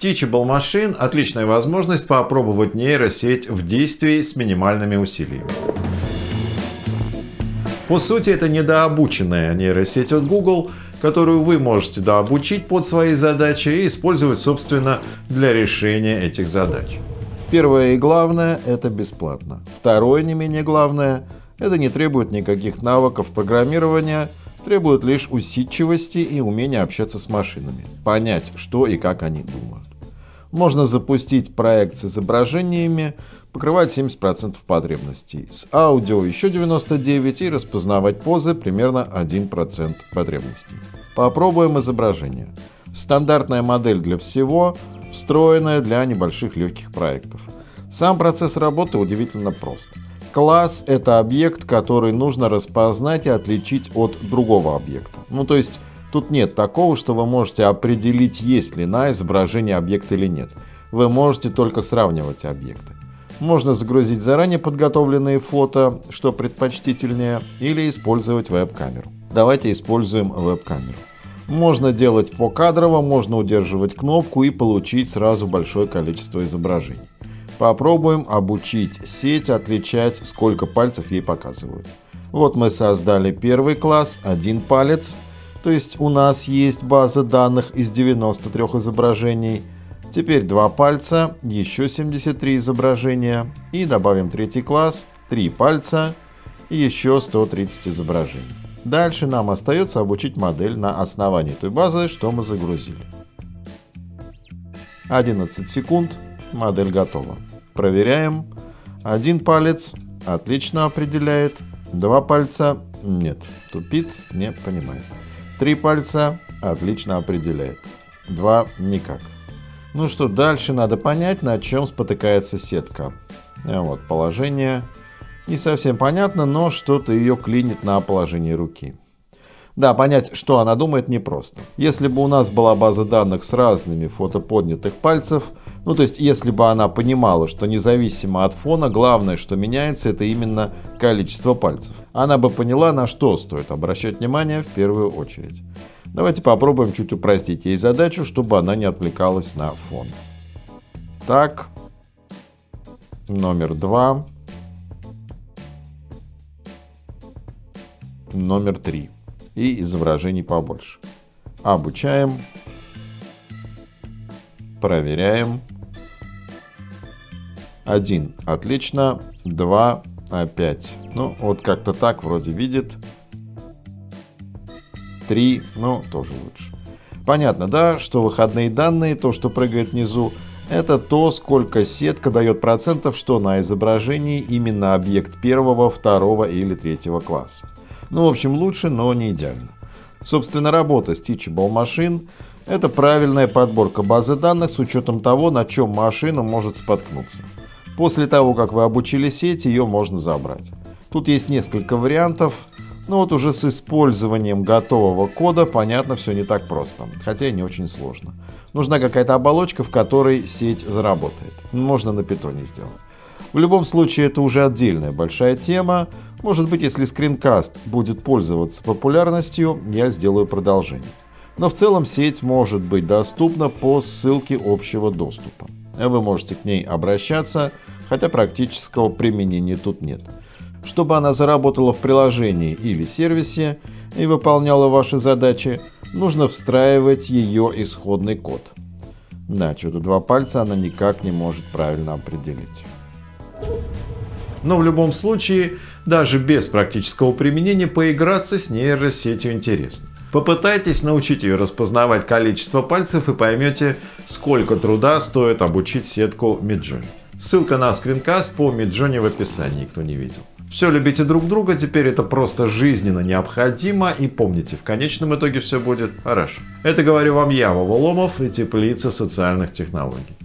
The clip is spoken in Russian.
Teachable Machine – отличная возможность попробовать нейросеть в действии с минимальными усилиями. По сути, это недообученная нейросеть от Google, которую вы можете дообучить под свои задачи и использовать, собственно, для решения этих задач. Первое и главное – это бесплатно. Второе, не менее главное – это не требует никаких навыков программирования, требует лишь усидчивости и умения общаться с машинами, понять, что и как они думают. Можно запустить проект с изображениями, покрывать 70% потребностей, с аудио еще 99% и распознавать позы примерно 1% потребностей. Попробуем изображение. Стандартная модель для всего, встроенная для небольших легких проектов. Сам процесс работы удивительно прост. Класс — это объект, который нужно распознать и отличить от другого объекта. Ну, то есть Тут нет такого, что вы можете определить, есть ли на изображении объект или нет. Вы можете только сравнивать объекты. Можно загрузить заранее подготовленные фото, что предпочтительнее, или использовать веб-камеру. Давайте используем веб-камеру. Можно делать покадрово, можно удерживать кнопку и получить сразу большое количество изображений. Попробуем обучить сеть отличать, сколько пальцев ей показывают. Вот мы создали первый класс, один палец – то есть у нас есть база данных из 93 изображений. Теперь два пальца, еще 73 изображения. И добавим третий класс, три пальца и еще 130 изображений. Дальше нам остается обучить модель на основании той базы, что мы загрузили. 11 секунд, модель готова. Проверяем. Один палец отлично определяет, два пальца нет, тупит, не понимает. Три пальца отлично определяет. Два никак. Ну что, дальше надо понять, на чем спотыкается сетка. А вот положение не совсем понятно, но что-то ее клинит на положении руки. Да, понять, что она думает, непросто. Если бы у нас была база данных с разными фотоподнятых пальцев, ну то есть если бы она понимала, что независимо от фона, главное, что меняется, это именно количество пальцев. Она бы поняла, на что стоит обращать внимание в первую очередь. Давайте попробуем чуть упростить ей задачу, чтобы она не отвлекалась на фон. Так, номер два. Номер три. И изображений побольше. Обучаем. Проверяем. Один. Отлично. Два. Опять. Ну, вот как-то так вроде видит. Три. Ну, тоже лучше. Понятно, да, что выходные данные, то, что прыгает внизу, это то, сколько сетка дает процентов, что на изображении именно объект первого, второго или третьего класса. Ну, в общем, лучше, но не идеально. Собственно, работа с Teachable Machine – это правильная подборка базы данных с учетом того, на чем машина может споткнуться. После того, как вы обучили сеть, ее можно забрать. Тут есть несколько вариантов, но вот уже с использованием готового кода, понятно, все не так просто, хотя и не очень сложно. Нужна какая-то оболочка, в которой сеть заработает. Можно на питоне сделать. В любом случае, это уже отдельная большая тема. Может быть, если скринкаст будет пользоваться популярностью, я сделаю продолжение. Но в целом сеть может быть доступна по ссылке общего доступа. Вы можете к ней обращаться, хотя практического применения тут нет. Чтобы она заработала в приложении или сервисе и выполняла ваши задачи, нужно встраивать ее исходный код. Да, что-то два пальца она никак не может правильно определить. Но в любом случае, даже без практического применения, поиграться с нейросетью интересно. Попытайтесь научить ее распознавать количество пальцев и поймете, сколько труда стоит обучить сетку Midjourney. Ссылка на скринкаст по Midjourney в описании, кто не видел. Все любите друг друга, теперь это просто жизненно необходимо. И помните, в конечном итоге все будет хорошо. Это говорю вам я, Вова Ломов и Теплица социальных технологий.